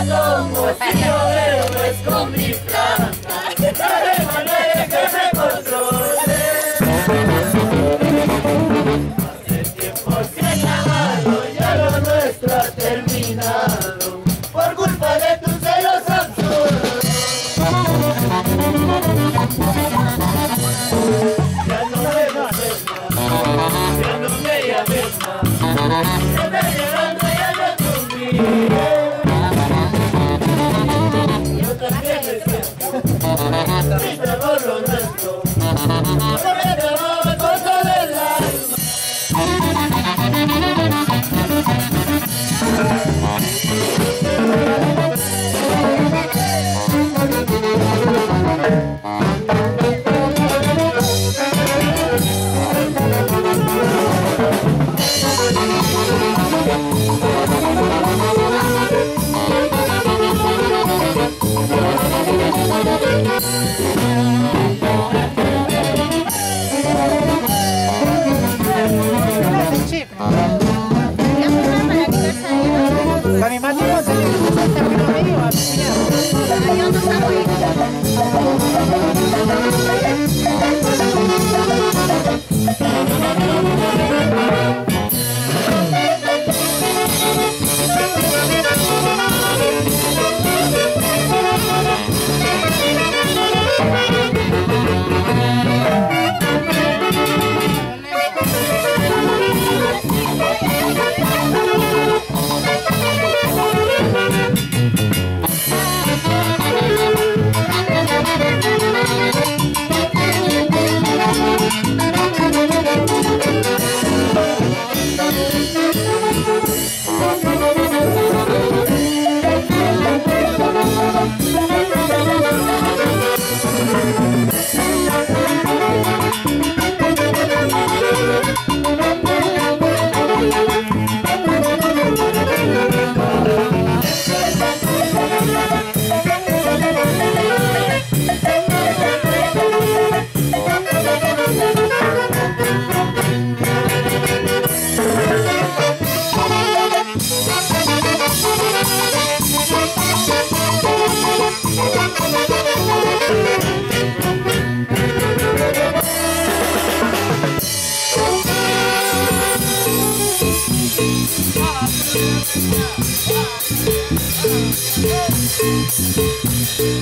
Shalom, Shalom.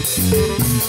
Thank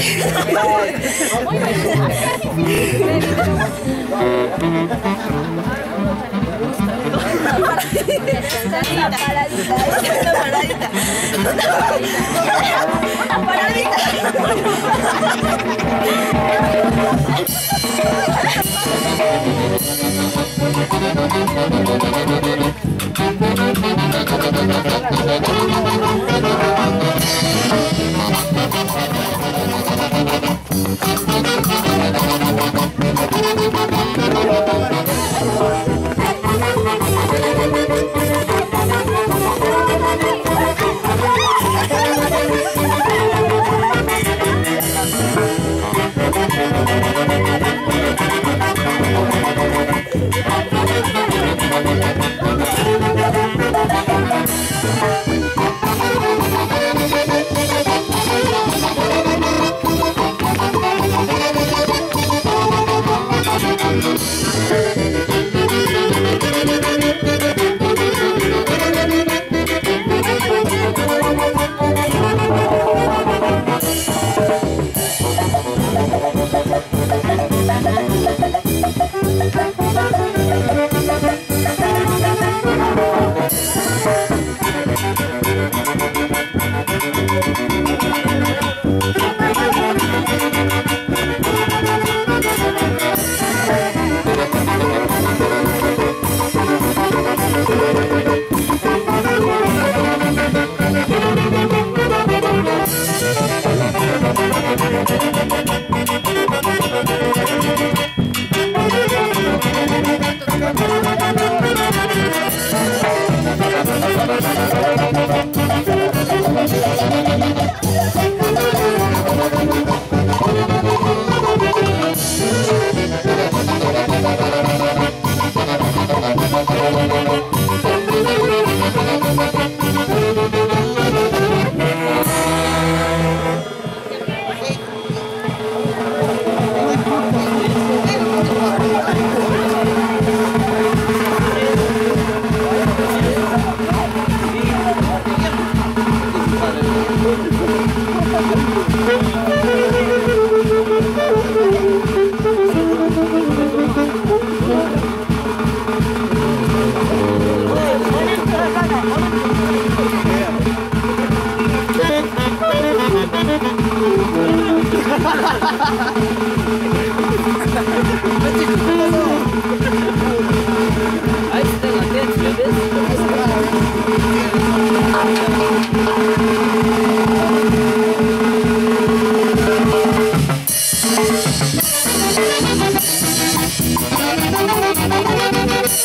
todas. Una paradita. Una paradita. Una paradita.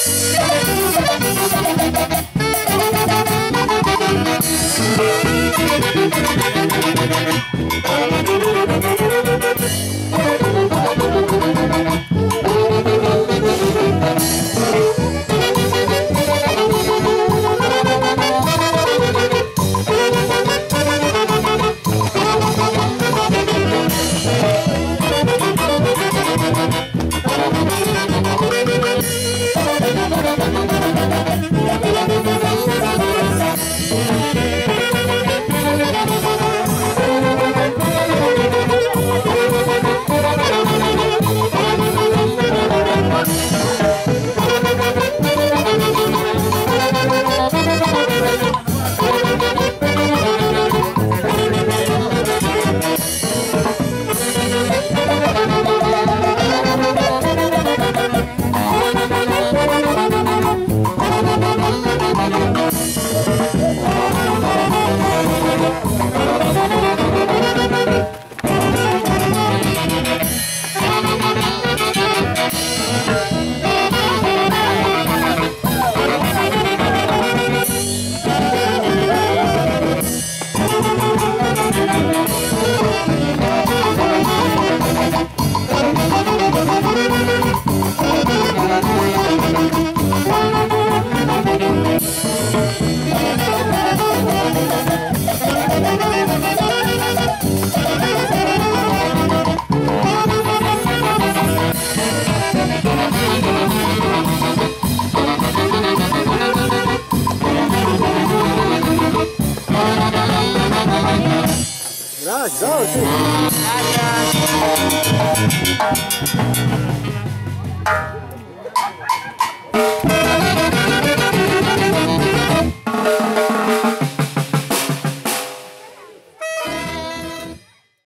Thank